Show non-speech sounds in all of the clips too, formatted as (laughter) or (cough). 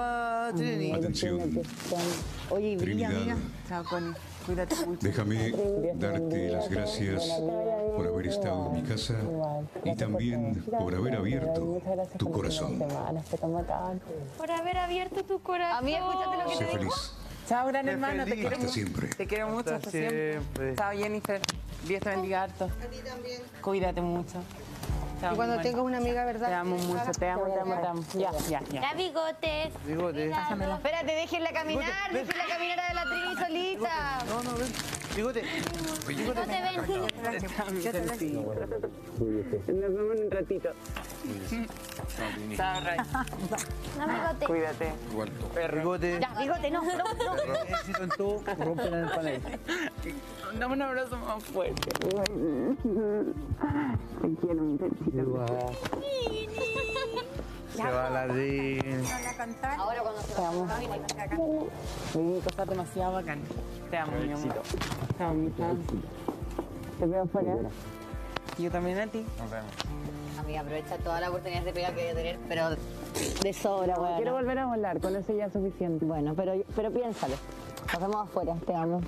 Atención. Oye, brilla. Chao, Connie. Cuídate mucho. Déjame darte las gracias por haber estado en mi casa y también por haber abierto tu corazón. Por haber abierto tu corazón. Amiga, escúchate lo que Sé te digo. feliz. Chao, gran hermano. Te quiero Hasta mucho. siempre. Te quiero mucho. Hasta siempre. Chao, Jennifer. Dios te bendiga harto. A ti también. Cuídate mucho. Y cuando tengas una amiga, ¿verdad? Te amo mucho. Te amo, te amo, te amo. Ya, ya, ya. Ya bigotes. Bigote. Espérate, déjenla caminar, déjenla caminar a la Trini solita. No, no, ven. Bigote. Bigote, ven. Nos vemos en un ratito. No, bigote. Cuídate. Bigote. Ya, bigote, no, no, no. Éxito en todo. Rompen el panel. Dame un abrazo más fuerte. Te quiero, mi perrito. Se va la Trini. Ahora cuando se amo. Viví cosas demasiado bacanas. Te amo, mi amor. Te amo. Te veo afuera. Yo también a ti. Amiga, aprovecha toda la oportunidad de pega que voy a tener, pero de sobra, weón. Quiero volver a volar, con eso ya es suficiente. Bueno, pero, pero piénsalo. Nos vemos afuera, te amo.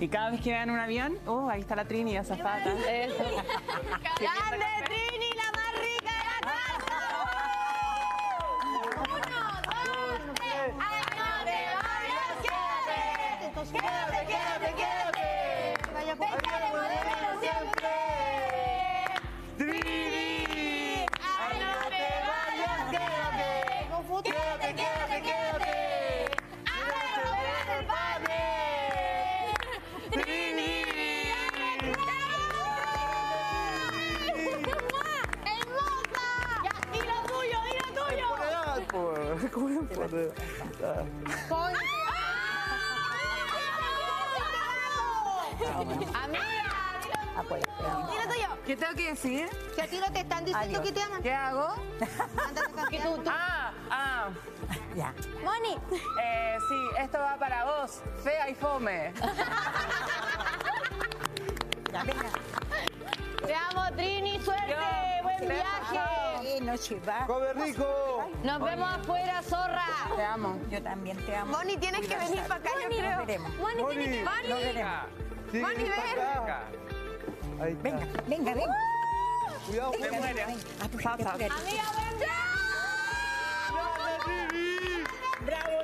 Y cada vez que vean un avión, oh, ahí está la Trini, azafata. (laughs) Eso. (laughs) ¡Grande, Por edad, (laughs) por. ¿Cómo es por edad? Amiga, dilo tuyo. ¿Qué tengo que decir? Si a ti no te están diciendo que te aman, ¿Qué hago? que tú, tú. Ah, ah. Moni. Eh, sí, esto va para vos, fea y fome. (laughs) noche va. ¡Come rico! Nos vemos afuera, zorra. Te amo. Yo también te amo. Moni, tienes que venir para acá, yo creo. Nos veremos. Moni, Moni. tiene que... Nos veremos. Sí, Moni, ven. Ahí está. Venga, venga, venga. Cuidado, Venga, cuidado. venga, venga. Ah, pues, espérate. Amiga, ven. Bravo.